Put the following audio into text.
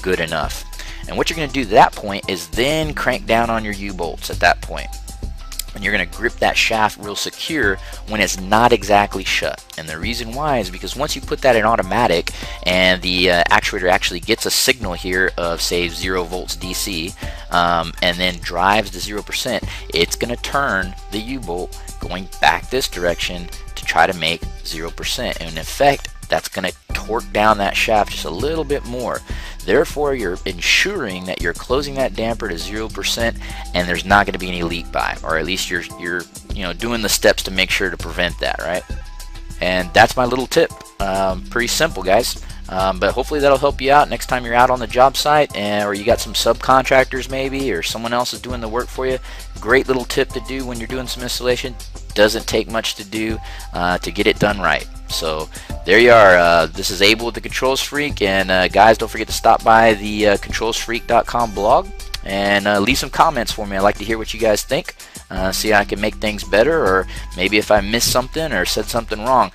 good enough. And what you're going to do at that point is then crank down on your U-bolts at that point and you're going to grip that shaft real secure when it's not exactly shut. And the reason why is because once you put that in automatic and the uh, actuator actually gets a signal here of say 0 volts DC um, and then drives to 0%, it's going to turn the U-bolt going back this direction to try to make 0%. And in effect, that's going to torque down that shaft just a little bit more. Therefore, you're ensuring that you're closing that damper to 0% and there's not going to be any leak by, or at least you're, you're you know, doing the steps to make sure to prevent that, right? And that's my little tip. Um, pretty simple, guys. Um, but hopefully that'll help you out next time you're out on the job site and, or you got some subcontractors maybe or someone else is doing the work for you. Great little tip to do when you're doing some installation. Doesn't take much to do uh, to get it done right. So there you are. Uh, this is Abel with the Controls Freak, and uh, guys, don't forget to stop by the uh, controlsfreak.com blog and uh, leave some comments for me. I'd like to hear what you guys think. Uh, see how I can make things better, or maybe if I missed something or said something wrong.